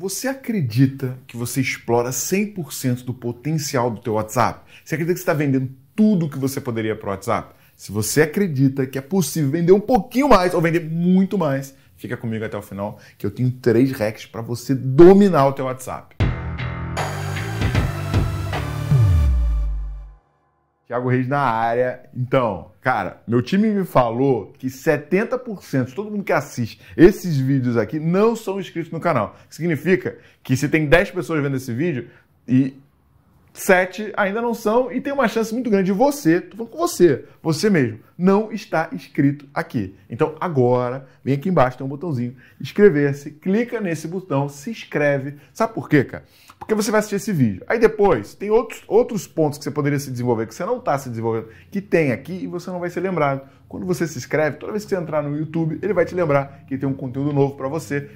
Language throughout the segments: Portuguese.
Você acredita que você explora 100% do potencial do teu WhatsApp? Você acredita que você está vendendo tudo que você poderia para o WhatsApp? Se você acredita que é possível vender um pouquinho mais ou vender muito mais, fica comigo até o final que eu tenho três hacks para você dominar o teu WhatsApp. Thiago Reis na área. Então, cara, meu time me falou que 70% de todo mundo que assiste esses vídeos aqui não são inscritos no canal. Significa que se tem 10 pessoas vendo esse vídeo e 7 ainda não são e tem uma chance muito grande de você, tô falando com você, você mesmo, não está inscrito aqui. Então agora, vem aqui embaixo, tem um botãozinho, inscrever-se, clica nesse botão, se inscreve. Sabe por quê, cara? Porque você vai assistir esse vídeo. Aí depois, tem outros, outros pontos que você poderia se desenvolver, que você não está se desenvolvendo, que tem aqui e você não vai ser lembrado. Quando você se inscreve, toda vez que você entrar no YouTube, ele vai te lembrar que tem um conteúdo novo para você,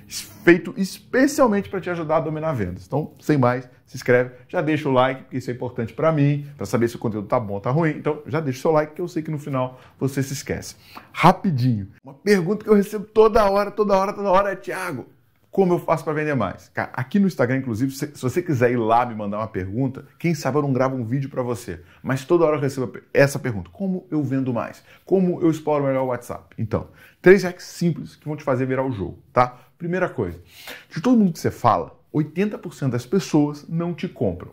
feito especialmente para te ajudar a dominar vendas. Então, sem mais, se inscreve, já deixa o like, porque isso é importante para mim, para saber se o conteúdo tá bom ou tá ruim. Então, já deixa o seu like, que eu sei que no final você se esquece. Rapidinho, uma pergunta que eu recebo toda hora, toda hora, toda hora é, Thiago, como eu faço para vender mais? Cara, aqui no Instagram, inclusive, se, se, você quiser ir lá me mandar uma pergunta, quem sabe eu não gravo um vídeo para você. Mas toda hora eu recebo essa pergunta: como eu vendo mais? Como eu exploro melhor o WhatsApp? Então, três hacks simples que vão te fazer virar o jogo, tá? Primeira coisa: de todo mundo que você fala, 80% das pessoas não te compram.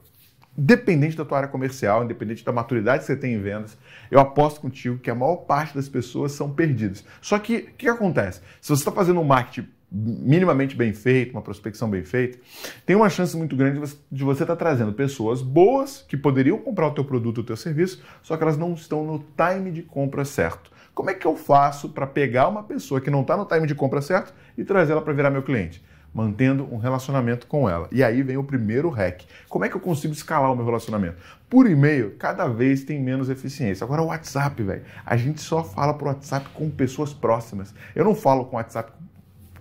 Independente da tua área comercial, independente da maturidade que você tem em vendas, eu aposto contigo que a maior parte das pessoas são perdidas. Só que o que, que acontece? Se você está fazendo um marketing minimamente bem feito, uma prospecção bem feita, tem uma chance muito grande de você estar tá trazendo pessoas boas que poderiam comprar o teu produto, o teu serviço, só que elas não estão no time de compra certo. Como é que eu faço para pegar uma pessoa que não está no time de compra certo e trazer ela para virar meu cliente? Mantendo um relacionamento com ela. E aí vem o primeiro hack. Como é que eu consigo escalar o meu relacionamento? Por e-mail, cada vez tem menos eficiência. Agora, o WhatsApp, velho, a gente só fala por WhatsApp com pessoas próximas. Eu não falo com WhatsApp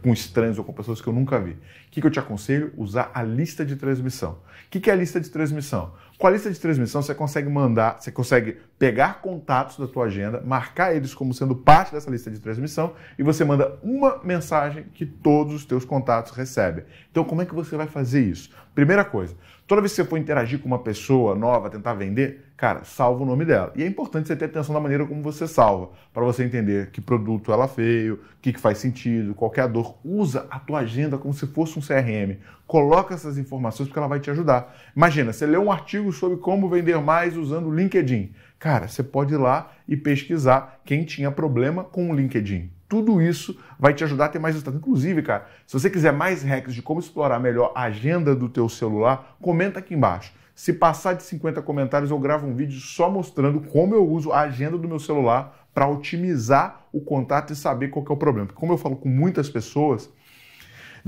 com estranhos ou com pessoas que eu nunca vi. O que, que eu te aconselho? Usar a lista de transmissão. O que, que é a lista de transmissão? Com a lista de transmissão, você consegue mandar, você consegue pegar contatos da tua agenda, marcar eles como sendo parte dessa lista de transmissão e você manda uma mensagem que todos os teus contatos recebem. Então, como é que você vai fazer isso? Primeira coisa, toda vez que você for interagir com uma pessoa nova, tentar vender, cara, salva o nome dela. E é importante você ter atenção na maneira como você salva, para você entender que produto ela veio, o que, que faz sentido, qualquer é dor. Usa a tua agenda como se fosse um CRM. Coloca essas informações porque ela vai te ajudar. Imagina, você lê um artigo sobre como vender mais usando o LinkedIn. Cara, você pode ir lá e pesquisar quem tinha problema com o LinkedIn. Tudo isso vai te ajudar a ter mais resultado. Inclusive, cara, se você quiser mais hacks de como explorar melhor a agenda do teu celular, comenta aqui embaixo. Se passar de 50 comentários, eu gravo um vídeo só mostrando como eu uso a agenda do meu celular para otimizar o contato e saber qual é o problema. Porque como eu falo com muitas pessoas,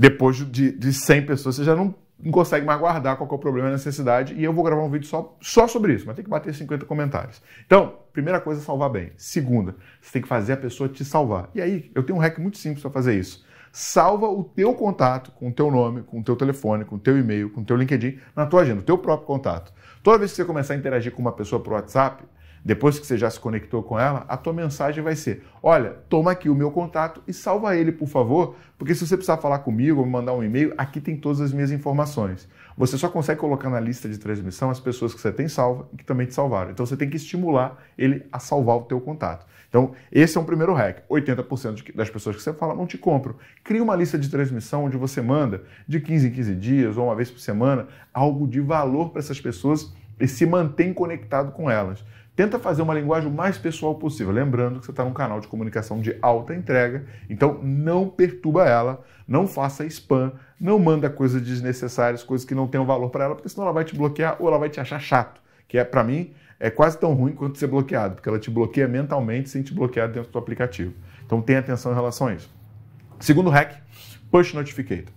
depois de, de 100 pessoas, você já não, não consegue mais guardar qual é o problema e necessidade. E eu vou gravar um vídeo só, só sobre isso, mas tem que bater 50 comentários. Então, primeira coisa, salvar bem. Segunda, você tem que fazer a pessoa te salvar. E aí, eu tenho um hack muito simples para fazer isso salva o teu contato com o teu nome, com o teu telefone, com o teu e-mail, com o teu LinkedIn na tua agenda, o teu próprio contato. Toda vez que você começar a interagir com uma pessoa por WhatsApp, depois que você já se conectou com ela, a tua mensagem vai ser: olha, toma aqui o meu contato e salva ele, por favor, porque se você precisar falar comigo ou me mandar um e-mail, aqui tem todas as minhas informações. Você só consegue colocar na lista de transmissão as pessoas que você tem salva e que também te salvaram. Então você tem que estimular ele a salvar o teu contato. Então, esse é um primeiro hack. 80% das pessoas que você fala não te compram. Cria uma lista de transmissão onde você manda de 15 em 15 dias ou uma vez por semana algo de valor para essas pessoas e se mantém conectado com elas. Tenta fazer uma linguagem o mais pessoal possível, lembrando que você está num canal de comunicação de alta entrega, então não perturba ela, não faça spam, não manda coisas desnecessárias, coisas que não tenham valor para ela, porque senão ela vai te bloquear ou ela vai te achar chato, que é para mim é quase tão ruim quanto ser bloqueado, porque ela te bloqueia mentalmente sem te bloquear dentro do aplicativo. Então tenha atenção em relação a isso. Segundo hack, push notificator.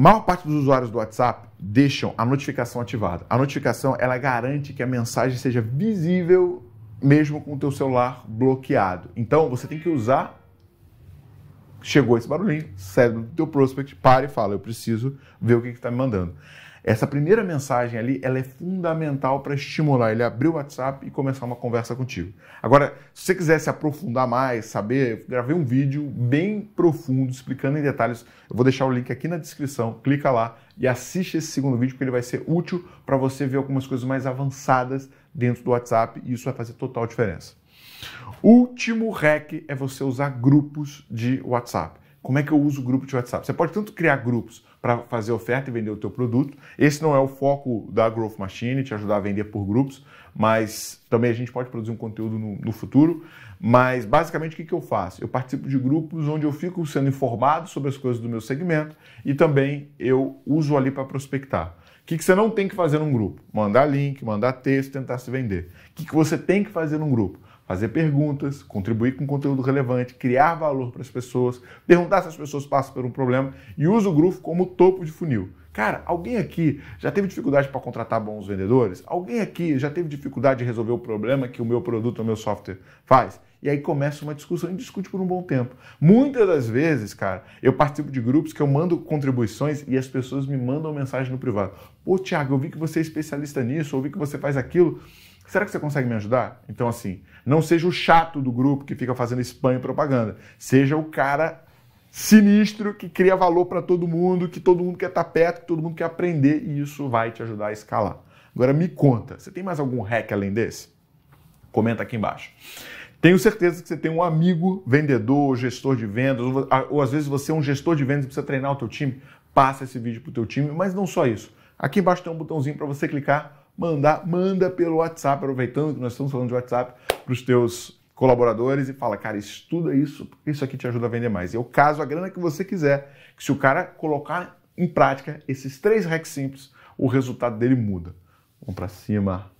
Maior parte dos usuários do WhatsApp deixam a notificação ativada. A notificação ela garante que a mensagem seja visível mesmo com o teu celular bloqueado. Então você tem que usar chegou esse barulhinho, cérebro do teu prospect para e fala, eu preciso ver o que está me mandando. Essa primeira mensagem ali, ela é fundamental para estimular ele abrir o WhatsApp e começar uma conversa contigo. Agora, se você quiser se aprofundar mais, saber, gravei um vídeo bem profundo explicando em detalhes. Eu vou deixar o link aqui na descrição. Clica lá e assiste esse segundo vídeo porque ele vai ser útil para você ver algumas coisas mais avançadas dentro do WhatsApp e isso vai fazer total diferença. Último hack é você usar grupos de WhatsApp. Como é que eu uso o grupo de WhatsApp? Você pode tanto criar grupos para fazer oferta e vender o teu produto. Esse não é o foco da Growth Machine, te ajudar a vender por grupos, mas também a gente pode produzir um conteúdo no, no futuro. Mas basicamente o que, que eu faço? Eu participo de grupos onde eu fico sendo informado sobre as coisas do meu segmento e também eu uso ali para prospectar. O que, que você não tem que fazer num grupo? Mandar link, mandar texto, tentar se vender. O que, que você tem que fazer num grupo? Fazer perguntas, contribuir com conteúdo relevante, criar valor para as pessoas, perguntar se as pessoas passam por um problema e usa o grupo como topo de funil. Cara, alguém aqui já teve dificuldade para contratar bons vendedores? Alguém aqui já teve dificuldade de resolver o problema que o meu produto ou meu software faz? E aí começa uma discussão e discute por um bom tempo. Muitas das vezes, cara, eu participo de grupos que eu mando contribuições e as pessoas me mandam mensagem no privado. Pô, Thiago, eu vi que você é especialista nisso, eu vi que você faz aquilo. Será que você consegue me ajudar? Então, assim, não seja o chato do grupo que fica fazendo spam e propaganda. Seja o cara sinistro que cria valor para todo mundo, que todo mundo quer estar tá perto, que todo mundo quer aprender e isso vai te ajudar a escalar. Agora me conta, você tem mais algum hack além desse? Comenta aqui embaixo. Tenho certeza que você tem um amigo vendedor, gestor de vendas, ou, ou às vezes você é um gestor de vendas e precisa treinar o teu time. Passa esse vídeo para o teu time, mas não só isso. Aqui embaixo tem um botãozinho para você clicar mandar, manda pelo WhatsApp, aproveitando que nós estamos falando de WhatsApp, para os teus colaboradores e fala, cara, estuda isso, porque isso aqui te ajuda a vender mais. E eu caso a grana que você quiser, que se o cara colocar em prática esses três hacks simples, o resultado dele muda. Vamos para cima.